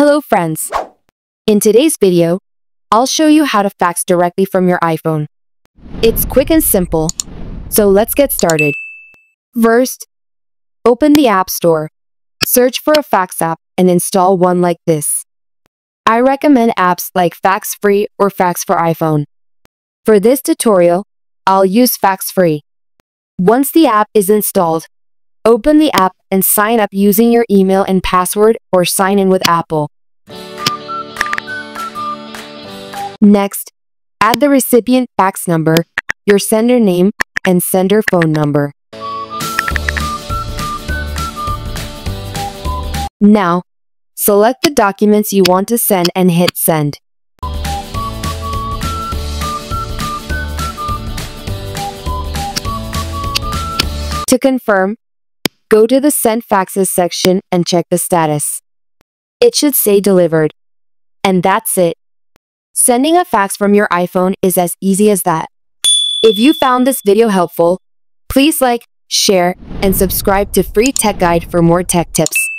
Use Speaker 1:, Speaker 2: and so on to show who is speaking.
Speaker 1: Hello friends! In today's video, I'll show you how to fax directly from your iPhone. It's quick and simple, so let's get started. First, open the App Store, search for a fax app and install one like this. I recommend apps like Fax Free or Fax for iPhone. For this tutorial, I'll use Fax Free. Once the app is installed, Open the app and sign up using your email and password or sign in with Apple. Next, add the recipient fax number, your sender name, and sender phone number. Now, select the documents you want to send and hit send. To confirm, Go to the Sent Faxes section and check the status. It should say delivered. And that's it. Sending a fax from your iPhone is as easy as that. If you found this video helpful, please like, share, and subscribe to Free Tech Guide for more tech tips.